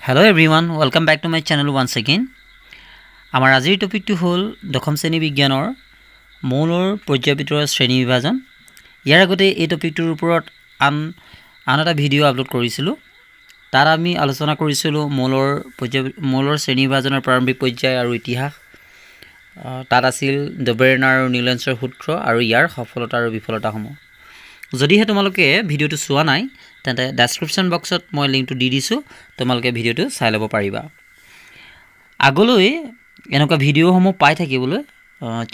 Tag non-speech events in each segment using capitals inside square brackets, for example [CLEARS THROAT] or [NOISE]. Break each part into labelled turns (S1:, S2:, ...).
S1: Hello' everyone welcome back to my channel once again আমাৰ আজিৰ টপিকটো হ'ল দশম শ্ৰেণী বিজ্ঞানৰ মৌলৰ পৰ্যায় ভিতৰৰ শ্ৰেণী বিভাজন ইয়াৰ আগতে এই টপিকটোৰ ওপৰত আন আন এটা ভিডিঅ' আপলোড কৰিছিলোঁ তাত আমি আলোচনা কৰিছিলোঁ মৌলৰ পৰ্যায় মৌলৰ শ্ৰেণী বিভাজনৰ প্ৰাৰম্ভিক পৰ্যায় আৰু ইতিহাস তাত আছিল ডবেৰেনাৰ আৰু নিউলেন্সৰ সূত্ৰ আৰু ইয়াৰ সফলতা আৰু বিফলতাসমূহ যদিহে তোমালোকে ভিডিঅ'টো চোৱা নাই তেন্তে ডেছক্ৰিপশ্যন বক্সত মই লিংকটো দি দিছোঁ তোমালোকে ভিডিঅ'টো চাই ল'ব পাৰিবা। আগলৈ এনেকুৱা ভিডিঅ'সমূহ পাই থাকিবলৈ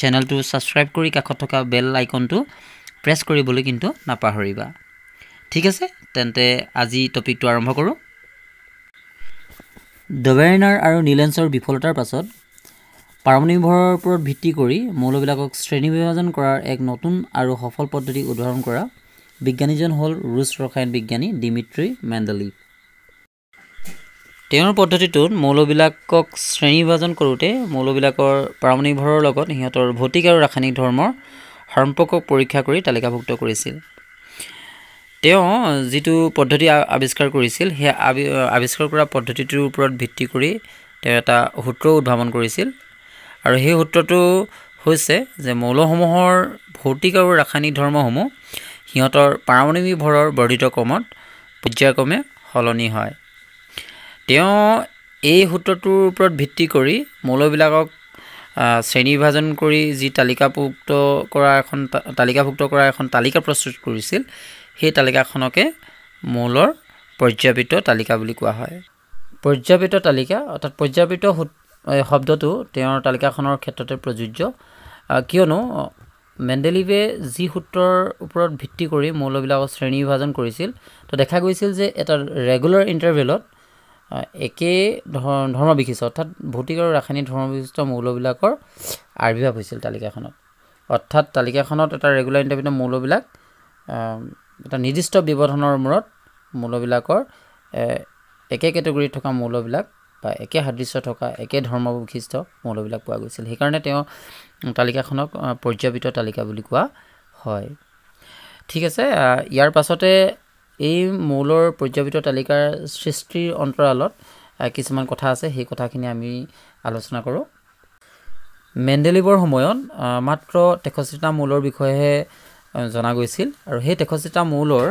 S1: চেনেলটো ছাবস্ক্ৰাইব কৰি কাষত থকা বেল আইকনটো প্ৰেছ কৰিবলৈ কিন্তু নাপাহৰিবা। ঠিক আছে তেন্তে আজি টপিকটো আৰম্ভ কৰোঁ। ডবেৰেনাৰ আৰু নিলেন্সৰ বিফলতাৰ পাছত পাৰমাণৱিক ওপৰত ভিত্তি কৰি মৌলবিলাকক শ্ৰেণী বিভাজন কৰাৰ এক নতুন আৰু সফল পদ্ধতি উদ্ভাৱন কৰা বিজ্ঞানীজন হ'ল ৰুছ ৰসায়ন বিজ্ঞানী ডিমিত্ৰী মেণ্ডেলিভ তেওঁৰ পদ্ধতিটোত মৌলবিলাকক শ্ৰেণী বিভাজন কৰোঁতে মৌলবিলাকৰ পাৰমাণিক ভৰৰ লগত সিহঁতৰ ভৌতিক আৰু ৰাসায়নিক ধৰ্মৰ সম্পৰ্কক পৰীক্ষা কৰি তালিকাভুক্ত কৰিছিল। তেওঁ যিটো পদ্ধতি আৱিষ্কাৰ কৰিছিল সেই আৱিষ্কাৰ কৰা পদ্ধতিটোৰ ওপৰত ভিত্তি কৰি তেওঁ এটা সূত্ৰ উদ্ভাৱন কৰিছিল। আৰু সেই সূত্ৰটো হৈছে যে মৌলসমূহৰ ভৌতিক আৰু ৰাসায়নিক ধৰ্মসমূহ সিহঁতৰ পাৰমাণৱিক ভৰৰ বৰ্ধিত ক্ৰমত পৰ্যায়ক্ৰমে সলনি হয়। তেওঁ এই সূত্ৰটোৰ ওপৰত ভিত্তি কৰি মৌলবিলাকক শ্ৰেণী বিভাজন কৰি যি তালিকাভুক্ত কৰা এখন তালিকাভুক্ত কৰা এখন তালিকা প্ৰস্তুত কৰিছিল সেই তালিকাখনকে মৌলৰ পৰ্যাবৃত্ত তালিকা বুলি কোৱা হয়। পৰ্যাবৃত্ত তালিকা অৰ্থাৎ পৰ্যাবৃত্ত শব্দটো তেওঁৰ তালিকাখনৰ ক্ষেত্ৰতে প্ৰযোজ্য। কিয়নো মেণ্ডেলিভে যি সূত্ৰৰ ওপৰত ভিত্তি কৰি মৌলবিলাকক শ্ৰেণী বিভাজন কৰিছিল তো দেখা গৈছিল যে এটা ৰেগুলাৰ ইণ্টাৰভেলত একে ধৰ্ম বিশিষ্ট অৰ্থাৎ ভৌতিক আৰু ৰাসায়নিক ধৰ্ম বিশিষ্ট মৌলবিলাকৰ আৱিৰ্ভাৱ হৈছিল তালিকাখনত। অৰ্থাৎ তালিকাখনত এটা ৰেগুলাৰ ইণ্টাৰভেলত মৌলবিলাক এটা নিৰ্দিষ্ট ব্যৱধানৰ মূৰত মৌলবিলাকৰ একে কেটেগৰীত থকা মৌলবিলাক বা একে সাদৃশ্য থকা একে ধৰ্ম বিশিষ্ট মৌলবিলাক পোৱা গৈছিল। সেইকাৰণে তেওঁ তালিকাখনক পৰ্যাবৃত্ত তালিকা বুলি কোৱা হয়। ঠিক আছে ইয়াৰ পাছতে এই মৌলৰ পৰ্যাবৃত্ত তালিকাৰ সৃষ্টিৰ অন্তৰালত কিছুমান কথা আছে। সেই কথাখিনি আমি আলোচনা কৰোঁ। মেণ্ডেলিভৰ সময়ত মাত্ৰ তেষষ্ঠিটা মৌলৰ বিষয়েহে জনা গৈছিল। আৰু সেই তেষষ্ঠিটা মৌলৰ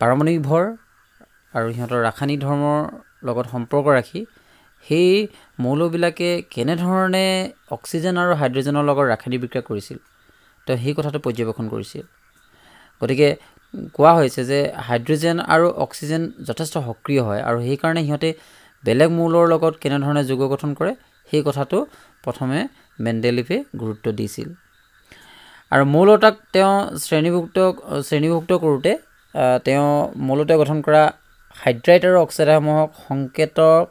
S1: পাৰমাণৱিক ভৰ আৰু সিহঁতৰ ৰাসায়নিক ধৰ্মৰ লগত সম্পৰ্ক ৰাখি সেই মৌলবিলাকে কেনেধৰণে অক্সিজেন আৰু হাইড্ৰজেনৰ লগত ৰাসায়নিক বিক্ৰিয়া কৰিছিল তো সেই কথাটো পৰ্যবেক্ষণ কৰিছিল। গতিকে কোৱা হৈছে যে হাইড্ৰজেন আৰু অক্সিজেন যথেষ্ট সক্ৰিয় হয় আৰু সেইকাৰণে সিহঁতে বেলেগ মৌলৰ লগত কেনেধৰণে যৌগ গঠন কৰে সেই কথাটো প্ৰথমে মেণ্ডেলিভে গুৰুত্ব দিছিল। আৰু মৌলতাক তেওঁ শ্ৰেণীভুক্ত শ্ৰেণীভুক্ত কৰোঁতে তেওঁ মৌলতে গঠন কৰা হাইড্ৰাইট আৰু অক্সাইডসমূহক সংকেতক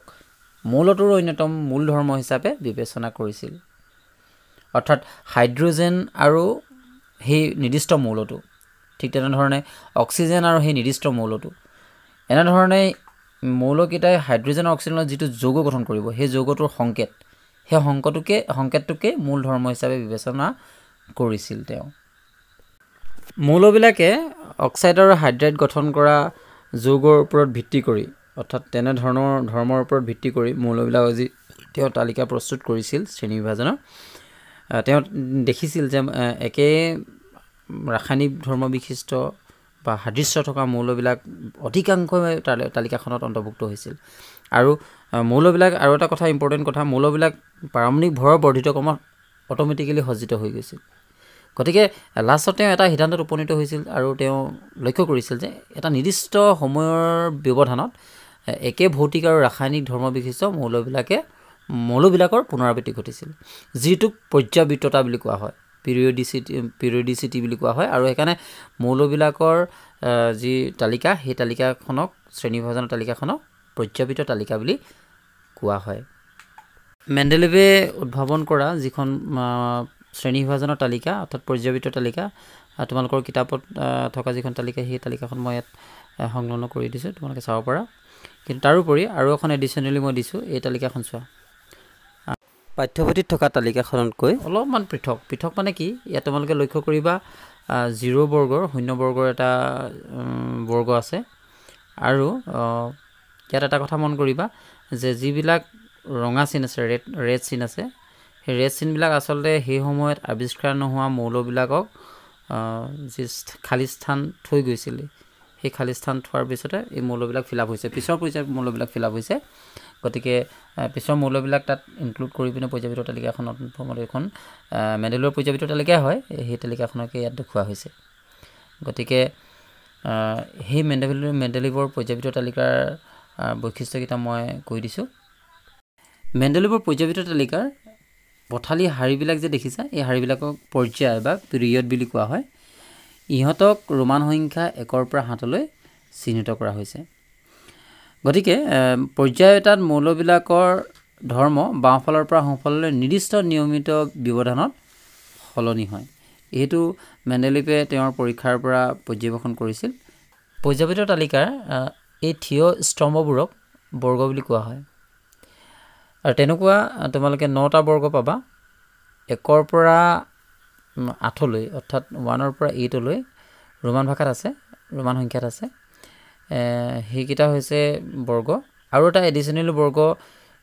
S1: মৌলটোৰ অন্যতম মূল ধৰ্ম হিচাপে বিবেচনা কৰিছিল। অৰ্থাৎ হাইড্ৰজেন আৰু সেই নিৰ্দিষ্ট মৌলটো ঠিক তেনেধৰণে অক্সিজেন আৰু সেই নিৰ্দিষ্ট মৌলটো। এনেধৰণে মৌলকেইটাই হাইড্ৰজেন আৰু অক্সিজেনৰ যিটো যৌগ গঠন কৰিব সেই যৌগটোৰ সংকেত সেই সংকটোকে সংকেতটোকে মূল ধৰ্ম হিচাপে বিবেচনা কৰিছিল তেওঁ। মৌলবিলাকে অক্সাইড আৰু হাইড্ৰাইড গঠন কৰা যৌগৰ ওপৰত ভিত্তি কৰি অৰ্থাৎ তেনেধৰণৰ ধৰ্মৰ ওপৰত ভিত্তি কৰি মৌলবিলাক যি তেওঁ তালিকা প্ৰস্তুত কৰিছিল শ্ৰেণী বিভাজনৰ। তেওঁ দেখিছিল যে একে ৰাসায়নিক ধৰ্ম বিশিষ্ট বা সাদৃশ্য থকা মৌলবিলাক অধিকাংশই তালিকাখনত অন্তৰ্ভুক্ত হৈছিল। আৰু মৌলবিলাক আৰু এটা কথা ইম্পৰ্টেণ্ট কথা মৌলবিলাক পাৰমাণিক ভৰৰ বৰ্ধিত ক্ৰমত অট'মেটিকেলি সজ্জিত হৈ গৈছিল। গতিকে লাষ্টত তেওঁ এটা সিদ্ধান্তত উপনীত হৈছিল আৰু তেওঁ লক্ষ্য কৰিছিল যে এটা নিৰ্দিষ্ট সময়ৰ ব্যৱধানত একে ভৌতিক আৰু ৰাসায়নিক ধৰ্ম বিশিষ্ট মৌলবিলাকে মৌলবিলাকৰ পুনৰাবৃত্তি ঘটিছিল যিটোক পৰ্যাবৃত্ততা বুলি কোৱা হয় পিৰিয়ডিচিটি পিৰিয়ডিচিটি বুলি কোৱা হয় আৰু সেইকাৰণে মৌলবিলাকৰ যি তালিকা সেই তালিকাখনক শ্ৰেণীবিভাজনৰ তালিকাখনক পৰ্যাবৃত্ত তালিকা বুলি কোৱা হয়। মেণ্ডেলিভে উদ্ভাৱন কৰা যিখন শ্ৰেণী বিভাজনৰ তালিকা অৰ্থাৎ পৰ্যাবৃত্ত তালিকা তোমালোকৰ কিতাপত থকা যিখন তালিকা সেই তালিকাখন মই ইয়াত সংলগ্ন কৰি দিছোঁ তোমালোকে চাব পাৰা। কিন্তু তাৰোপৰি আৰু এখন এডিশ্যনেলি মই দিছোঁ এই তালিকাখন চোৱা। পাঠ্যপুথিত থকা তালিকাখনতকৈ অলপমান পৃথক। পৃথক মানে কি? ইয়াত তোমালোকে লক্ষ্য কৰিবা জিৰ' বৰ্গৰ শূন্য বৰ্গৰ এটা বৰ্গ আছে। আৰু ইয়াত এটা কথা মন কৰিবা যে যিবিলাক ৰঙা চিন আছে ৰেড ৰেড চিন আছে সেই ৰেড চিনবিলাক আচলতে সেই সময়ত আৱিষ্কাৰ নোহোৱা মৌলবিলাকক যি খালী স্থান থৈ গৈছিলে সেই খালী স্থান থোৱাৰ পিছতে এই মৌলবিলাক ফিল আপ হৈছে। পিছৰ পৰ্যায়ত মৌলবিলাক ফিল আপ হৈছে। গতিকে পিছৰ মৌলবিলাক তাত ইনক্লুড কৰি পিনে পৰ্যাপিত তালিকাখনত প্ৰথমত এইখন মেডেলৰ পৰ্যাপিত তালিকাই হয় সেই তালিকাখনকে ইয়াত দেখুওৱা হৈছে। গতিকে সেই মেণ্ডেল মেণ্ডেলিভৰ পৰ্যাপিত তালিকাৰ বৈশিষ্ট্যকেইটা মই কৈ দিছোঁ। মেণ্ডেলিভৰ পৰ্যাপিত তালিকাৰ পথালি শাৰীবিলাক যে দেখিছা এই শাৰীবিলাকক পৰ্যায় বা পিৰিয়ড বুলি কোৱা হয় ইহঁতক ৰোমান সংখ্যা একৰ পৰা সাতলৈ চিহ্নিত কৰা হৈছে। গতিকে পৰ্যায় এটাত মৌলবিলাকৰ ধৰ্ম বাওঁফালৰ পৰা সোঁফাললৈ নিৰ্দিষ্ট নিয়মিত ব্যৱধানত সলনি হয়। এইটো মেণ্ডেলিপে তেওঁৰ পৰীক্ষাৰ পৰা পৰ্যবেক্ষণ কৰিছিল। পৰ্যাপিত তালিকাৰ এই থিয় স্তম্ভবোৰক বৰ্গ বুলি কোৱা হয়। আৰু তেনেকুৱা তোমালোকে নটা বৰ্গ পাবা একৰ পৰা আঠলৈ অৰ্থাৎ ওৱানৰ পৰা এইটলৈ ৰোমান ভাষাত আছে ৰোমান সংখ্যাত আছে সেইকেইটা হৈছে বৰ্গ। আৰু এটা এডিশ্যনেল বৰ্গ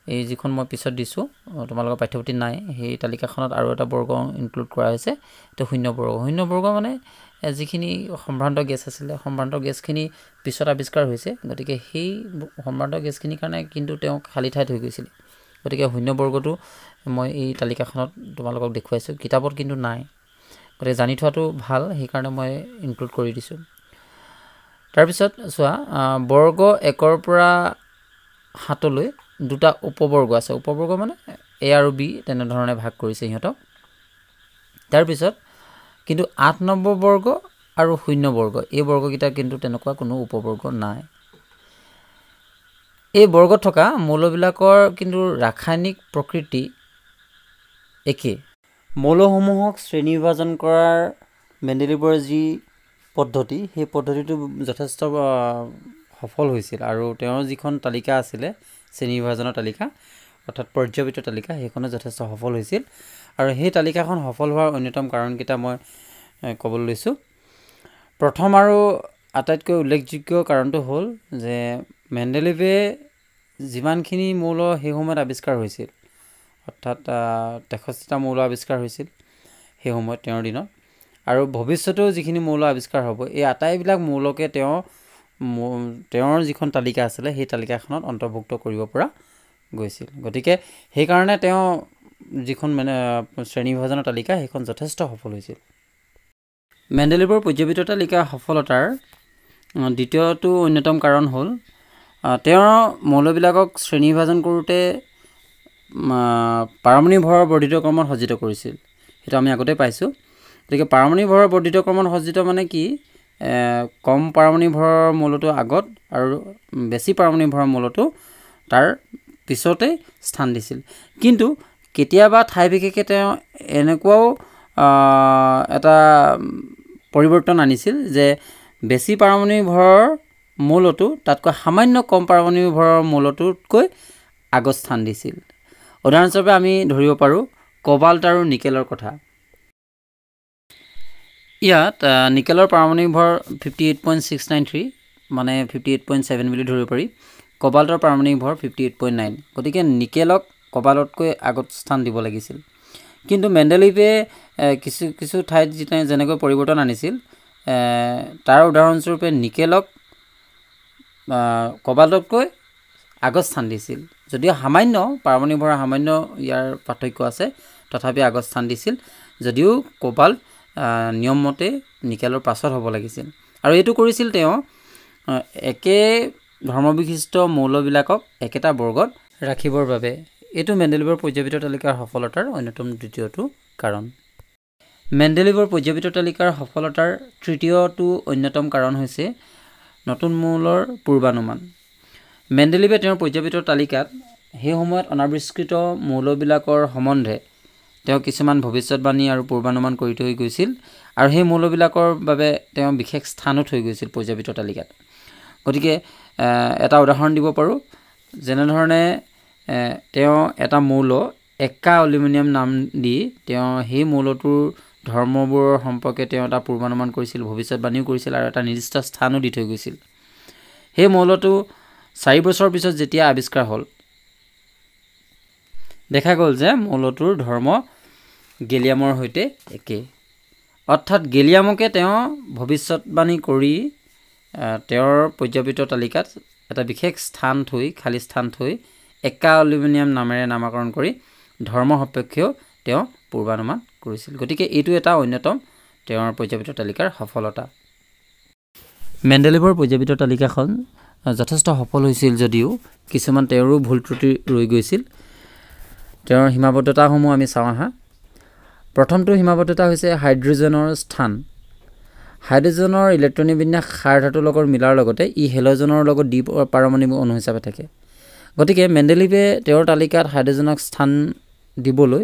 S1: এই যিখন মই পিছত দিছোঁ তোমালোকৰ পাঠ্যপুথিত নাই সেই তালিকাখনত আৰু এটা বৰ্গ ইনক্লুড কৰা হৈছে এইটো শূন্য বৰ্গ। শূন্য বৰ্গ মানে যিখিনি সম্ভ্ৰান্ত গেছ আছিলে সম্ভ্ৰান্ত গেছখিনি পিছত আৱিষ্কাৰ হৈছে গতিকে সেই সম্ভ্ৰান্ত গেছখিনিৰ কাৰণে কিন্তু তেওঁ খালী ঠাইত হৈ গৈছিলে। গতিকে শূন্য বৰ্গটো মই এই তালিকাখনত তোমালোকক দেখুৱাইছোঁ। কিতাপত কিন্তু নাই। গতিকে জানি থোৱাটো ভাল সেইকাৰণে মই ইনক্লুড কৰি দিছোঁ। তাৰপিছত চোৱা বৰ্গ একৰ পৰা সাতলৈ দুটা উপবৰ্গ আছে। উপবৰ্গ মানে এ আৰু বি তেনেধৰণে ভাগ কৰিছে সিহঁতক। তাৰপিছত কিন্তু আঠ নম্বৰ বৰ্গ আৰু শূন্য বৰ্গ এই বৰ্গকেইটা কিন্তু তেনেকুৱা কোনো উপবৰ্গ নাই। এই বৰ্গত থকা মৌলবিলাকৰ কিন্তু ৰাসায়নিক প্ৰকৃতি একে মৌলসমূহক শ্ৰেণী বিভাজন কৰাৰ মেণ্ডেলিবৰ যি পদ্ধতি সেই পদ্ধতিটো যথেষ্ট সফল হৈছিল আৰু তেওঁৰ যিখন তালিকা আছিলে শ্ৰেণী বিভাজনৰ তালিকা অৰ্থাৎ পৰ্যাপিত তালিকা সেইখনো যথেষ্ট সফল হৈছিল। আৰু সেই তালিকাখন সফল হোৱাৰ অন্যতম কাৰণকেইটা মই ক'বলৈ লৈছোঁ। প্ৰথম আৰু আটাইতকৈ উল্লেখযোগ্য কাৰণটো হ'ল যে মেণ্ডেলিভে যিমানখিনি মৌল সেই সময়ত আৱিষ্কাৰ হৈছিল অৰ্থাৎ তেষষ্ঠিটা মৌল আৱিষ্কাৰ হৈছিল সেই সময়ত তেওঁৰ দিনত। আৰু ভৱিষ্যতেও যিখিনি মৌল আৱিষ্কাৰ হ'ব এই আটাইবিলাক মৌলকে তেওঁ তেওঁৰ যিখন তালিকা আছিলে সেই তালিকাখনত অন্তৰ্ভুক্ত কৰিব পৰা গৈছিল। গতিকে সেইকাৰণে তেওঁ যিখন মানে শ্ৰেণী বিভাজনৰ তালিকা সেইখন যথেষ্ট সফল হৈছিল। মেণ্ডেলিভৰ পৰ্যবিত তালিকা সফলতাৰ দ্বিতীয়টো অন্যতম কাৰণ হ'ল তেওঁৰ মৌলবিলাকক শ্ৰেণী বিভাজন কৰোঁতে পাৰমাণিক ভৰৰ বৰ্ধিত ক্ৰমত সজ্জিত কৰিছিল। সেইটো আমি আগতে পাইছোঁ। গতিকে পাৰমাণিক ভৰৰ বৰ্ধিত ক্ৰমত সজ্জিত মানে কি? কম পাৰমাণিক ভৰৰ মৌলটো আগত আৰু বেছি পাৰমাণিক ভৰৰ মৌলটো তাৰ পিছতেই স্থান দিছিল। কিন্তু কেতিয়াবা ঠাই বিশেষে তেওঁ এনেকুৱাও এটা পৰিৱৰ্তন আনিছিল যে বেছি পাৰমাণিক ভৰৰ মৌলটো তাতকৈ সামান্য কম পাৰমাণিক ভৰৰ আগত স্থান দিছিল। উদাহৰণস্বৰূপে আমি ধৰিব পাৰোঁ কবাল্ট আৰু নিকেলৰ কথা। ইয়াত নিকেলৰ পাৰমাণিক ভৰ fifty eight point six nine three মানে ফিফটি এইট পইণ্ট ছেভেন বুলি ধৰিব পাৰি। কবাল্টৰ পাৰমাণিক ভৰ ফিফটি এইট পইণ্ট নাইন গতিকে নিকেলক কবালতকৈ আগত স্থান দিব লাগিছিল। কিন্তু মেণ্ডেলিভে কিছু কিছু ঠাইত যেনেকৈ পৰিৱৰ্তন আনিছিল তাৰ উদাহৰণস্বৰূপে নিকেলক কবালতকৈ আগত স্থান দিছিল। যদিও সামান্য পাৰমাণিক ভৰা সামান্য ইয়াৰ পাৰ্থক্য আছে তথাপি আগত স্থান দিছিল। যদিও কোবাল্ট নিয়মমতে নিকেলৰ পাছত হ'ব লাগিছিল। আৰু এইটো কৰিছিল তেওঁ একে ধৰ্মবিশিষ্ট মৌলবিলাকক একেটা বৰ্গত ৰাখিবৰ বাবে। এইটো মেণ্ডেলিভৰ পৰ্যাপিত তালিকাৰ সফলতাৰ অন্যতম দ্বিতীয়টো কাৰণ। মেণ্ডেলিভৰ পৰ্যাপিত তালিকাৰ সফলতাৰ তৃতীয়টো অন্যতম কাৰণ হৈছে নতুন মৌলৰ পূৰ্বানুমান। মেণ্ডেলিভে তেওঁৰ পৰ্যাপিত তালিকাত সেই সময়ত অনাৱিষ্কৃত মৌলবিলাকৰ সম্বন্ধে তেওঁ কিছুমান ভৱিষ্যতবাণী আৰু পূৰ্বানুমান কৰি থৈ গৈছিল আৰু সেই মৌলবিলাকৰ বাবে তেওঁ বিশেষ স্থানো থৈ গৈছিল পৰ্যাপিত তালিকাত। গতিকে এটা উদাহৰণ দিব পাৰোঁ। যেনেধৰণে তেওঁ এটা মৌল একা এলুমিনিয়াম নাম দি তেওঁ সেই মৌলটোৰ ধৰ্মবোৰৰ সম্পৰ্কে তেওঁ এটা পূৰ্বানুমান কৰিছিল ভৱিষ্যতবাণীও কৰিছিল আৰু এটা নিৰ্দিষ্ট স্থানো দি থৈ গৈছিল। সেই মৌলটো চাৰি বছৰৰ পিছত যেতিয়া আৱিষ্কাৰ হ'ল দেখা গ'ল যে মৌলটোৰ ধৰ্ম গেলিয়ামৰ সৈতে একেই। অৰ্থাৎ গেলিয়ামকে তেওঁ ভৱিষ্যতবাণী কৰি তেওঁৰ পৰ্যাপিত তালিকাত এটা বিশেষ স্থান থৈ খালী স্থান থৈ একা এলুমিনিয়াম নামেৰে নামাকৰণ কৰি ধৰ্ম সপক্ষেও তেওঁ পূৰ্বানুমান কৰিছিল। গতিকে এইটো এটা অন্যতম তেওঁৰ পৰ্যাপিত তালিকাৰ সফলতা। মেণ্ডেলিভৰ পৰ্যাপিত তালিকাখন যথেষ্ট সফল হৈছিল যদিও কিছুমান তেওঁৰো ভুল ত্ৰুটি ৰৈ গৈছিল। তেওঁৰ সীমাবদ্ধতাসমূহ আমি চাওঁ আহা। প্ৰথমটো সীমাবদ্ধতা হৈছে হাইড্ৰজেনৰ স্থান। হাইড্ৰজেনৰ ইলেক্ট্ৰনিক বিন্যাস সাৰ ধাতুৰ লগত মিলাৰ লগতে ই হেল'জেনৰ লগত দ্বীপ পাৰমাণৱিক অণু হিচাপে থাকে। গতিকে মেণ্ডেলিভে তেওঁৰ তালিকাত হাইড্ৰজেনক স্থান দিবলৈ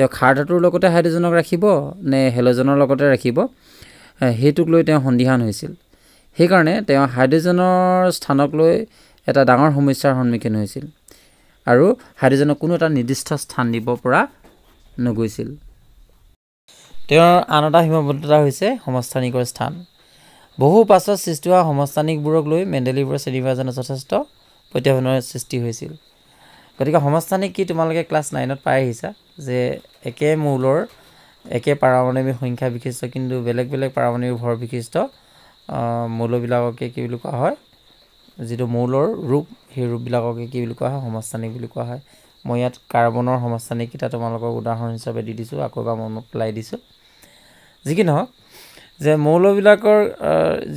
S1: তেওঁ খাৰ ধাতুৰ লগতে হাইড্ৰজেনক ৰাখিব নে হেল'জেনৰ লগতে ৰাখিব সেইটোক লৈ তেওঁ সন্দিহান হৈছিল। সেইকাৰণে তেওঁ হাইড্ৰজেনৰ স্থানক লৈ এটা ডাঙৰ সমস্যাৰ সন্মুখীন হৈছিল আৰু হাইড্ৰজেনক কোনো এটা নিৰ্দিষ্ট স্থান দিব পৰা নগৈছিল। তেওঁৰ আন এটা সীমাবদ্ধতা হৈছে সমস্থানিকৰ স্থান। বহু পাছত সৃষ্টি হোৱা সমস্থানিকবোৰক লৈ মেণ্ডেলিবোৰৰ শ্ৰেণীবিভাজনৰ যথেষ্ট প্ৰত্যাহ্বানৰ সৃষ্টি হৈছিল। গতিকে সমস্থানিক কি তোমালোকে ক্লাছ নাইনত পাই আহিছা? যে একে মৌলৰ একে পাৰমাণৱিক সংখ্যা বিশিষ্ট কিন্তু বেলেগ বেলেগ পাৰমাণৱিক ভৰ বিশিষ্ট মৌলবিলাককে কি বুলি কোৱা হয়? যিটো মৌলৰ ৰূপ সেই ৰূপবিলাককে কি বুলি কোৱা হয়? সমস্থানিক বুলি কোৱা হয়? মই ইয়াত কাৰ্বনৰ সমস্থানিককেইটা তোমালোকক উদাহৰণ হিচাপে দি দিছোঁ আকৌ এবাৰ মনত পেলাই দিছোঁ। যি কি নহওক যে মৌলবিলাকৰ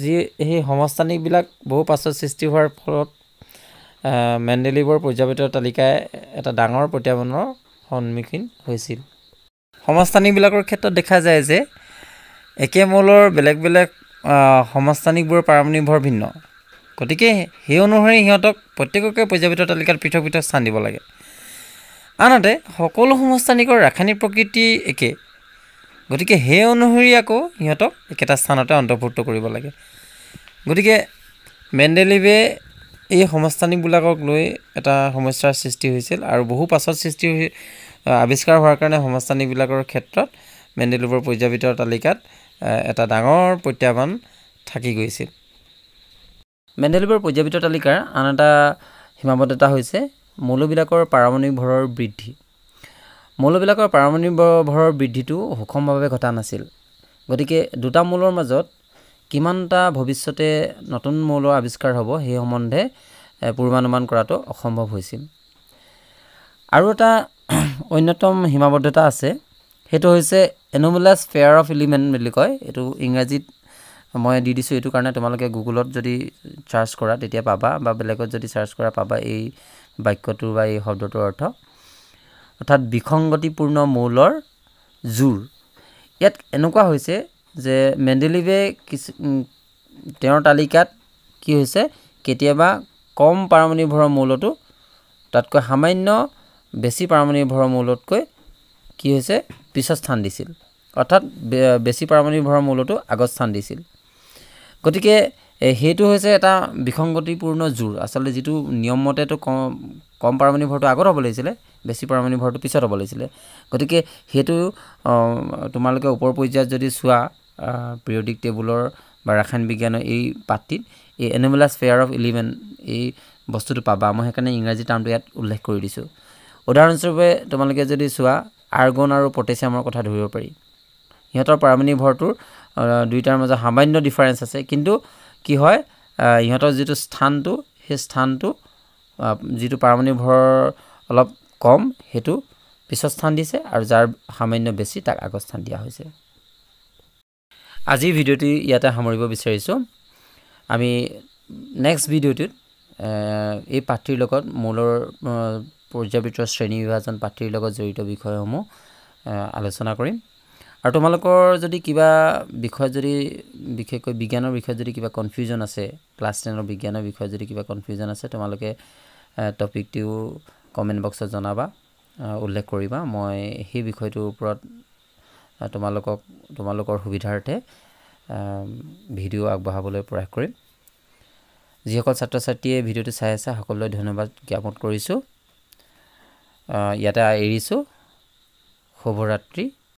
S1: যি সেই সমস্থানিকবিলাক বহু পাছত সৃষ্টি হোৱাৰ ফলত মেণ্ডেলিভৰ পৰ্যাপিত তালিকাই এটা ডাঙৰ প্ৰত্যাহ্বানৰ সন্মুখীন হৈছিল। সমস্থানিকবিলাকৰ ক্ষেত্ৰত দেখা যায় যে একে মৌলৰ বেলেগ বেলেগ সমস্থানিকবোৰৰ পাৰমাণিক ভৰ ভিন্ন। গতিকে সেই অনুসৰি সিহঁতক প্ৰত্যেককে পৰ্যাপিত তালিকাত পৃথক পৃথক স্থান দিব লাগে। আনহাতে সকলো সমস্থানিকৰ ৰাসায়নিক প্ৰকৃতি একে। গতিকে সেই অনুসৰি আকৌ সিহঁতক একেটা স্থানতে অন্তৰ্ভুক্ত কৰিব লাগে। গতিকে মেণ্ডেলিভে এই সমস্থানিকবিলাকক লৈ এটা সমস্যাৰ সৃষ্টি হৈছিল আৰু বহু পাছত সৃষ্টি আৱিষ্কাৰ হোৱাৰ কাৰণে সমস্থানিকবিলাকৰ ক্ষেত্ৰত মেণ্ডেলিভৰ পৰ্যাপিত তালিকাত এটা ডাঙৰ প্ৰত্যাহ্বান থাকি গৈছিল। মেণ্ডেলিভৰ পৰ্যাপিত তালিকাৰ আন এটা সীমাবদ্ধতা হৈছে মৌলবিলাকৰ পাৰমাণৱিক ভৰৰ বৃদ্ধি। মৌলবিলাকৰ পাৰমাণৱিক ভৰৰ বৃদ্ধিটো সুষমভাৱে ঘটা নাছিল। গতিকে দুটা মৌলৰ মাজত কিমানটা ভৱিষ্যতে নতুন মৌলৰ আৱিষ্কাৰ হ'ব সেই সম্বন্ধে পূৰ্বানুমান কৰাটো অসম্ভৱ হৈছিল। আৰু এটা [CLEARS THROAT] অন্যতম সীমাবদ্ধতা আছে সেইটো হৈছে এনোমুলাছ ফেয়াৰ অফ এলিমেণ্ট বুলি কয়। এইটো ইংৰাজীত মই দি দিছোঁ এইটো কাৰণে তোমালোকে গুগলত যদি চাৰ্চ কৰা তেতিয়া পাবা বা বেলেগত যদি চাৰ্চ কৰা পাবা এই বাক্যটোৰ বা এই শব্দটোৰ অৰ্থ। অৰ্থাৎ বিসংগতিপূৰ্ণ মৌলৰ জোৰ। ইয়াত এনেকুৱা হৈছে যে মেণ্ডেলিভে কিছু তেওঁৰ তালিকাত কি হৈছে কেতিয়াবা কম পাৰমাণিক ভৰৰ মৌলটো তাতকৈ সামান্য বেছি পাৰমাণিক ভৰৰ মৌলতকৈ কি হৈছে পিছত স্থান দিছিল। অৰ্থাৎ বেছি পাৰমাণিক ভৰৰ মৌলটো আগত স্থান দিছিল। গতিকে সেইটো হৈছে এটা বিসংগতিপূৰ্ণ জোৰ। আচলতে যিটো নিয়মমতেতো কম কম পাৰমাণিক ভৰটো আগত হ'ব লাগিছিলে বেছি পাৰমাণিক ভৰটো পিছত হ'ব লাগিছিলে। গতিকে সেইটো তোমালোকে ওপৰ পৰ্যায়ত যদি চোৱা পিৰিয়ডিক টেবুলৰ বা ৰাসায়ন বিজ্ঞানৰ এই পাঠটিত এই এনিমেলাছ ফেয়াৰ অফ এলিমেণ্ট এই বস্তুটো পাবা। মই সেইকাৰণে ইংৰাজী টাৰ্মটো ইয়াত উল্লেখ কৰি দিছোঁ। উদাহৰণস্বৰূপে তোমালোকে যদি চোৱা আৰ্গন আৰু পটেছিয়ামৰ কথা ধৰিব পাৰি। সিহঁতৰ পাৰমাণিক ভৰটোৰ দুয়োটাৰ মাজত সামান্য ডিফাৰেঞ্চ আছে। কিন্তু কি হয় ইহঁতৰ যিটো স্থানটো সেই স্থানটো যিটো পাৰমাণিক ভৰ অলপ কম সেইটো পিছত স্থান দিছে আৰু যাৰ সামান্য বেছি তাক আগত স্থান দিয়া হৈছে। আজিৰ ভিডিঅ'টি ইয়াতে সামৰিব বিচাৰিছোঁ। আমি নেক্সট ভিডিঅ'টোত এই পাঠটিৰ লগত মূলৰ পৰ্যাবৃত্ত শ্ৰেণী বিভাজন পাঠটিৰ লগত জড়িত বিষয়সমূহ আলোচনা কৰিম। আৰু তোমালোকৰ যদি কিবা বিষয়ত যদি বিশেষকৈ বিজ্ঞানৰ বিষয়ত যদি কিবা কনফিউজন আছে ক্লাছ টেনৰ বিজ্ঞানৰ বিষয়ত যদি কিবা কনফিউজন আছে তোমালোকে টপিকটিও কমেণ্ট বক্সত জনাবা উল্লেখ কৰিবা। মই সেই বিষয়টোৰ ওপৰত তোমালোকক তোমালোকৰ সুবিধাৰ্থে ভিডিঅ' আগবঢ়াবলৈ প্ৰয়াস কৰিম। যিসকল ছাত্ৰ ছাত্ৰীয়ে ভিডিঅ'টো চাই আছে সকলোলৈ ধন্যবাদ জ্ঞাপন কৰিছোঁ। ইয়াতে এৰিছোঁ। শুভৰাত্ৰি।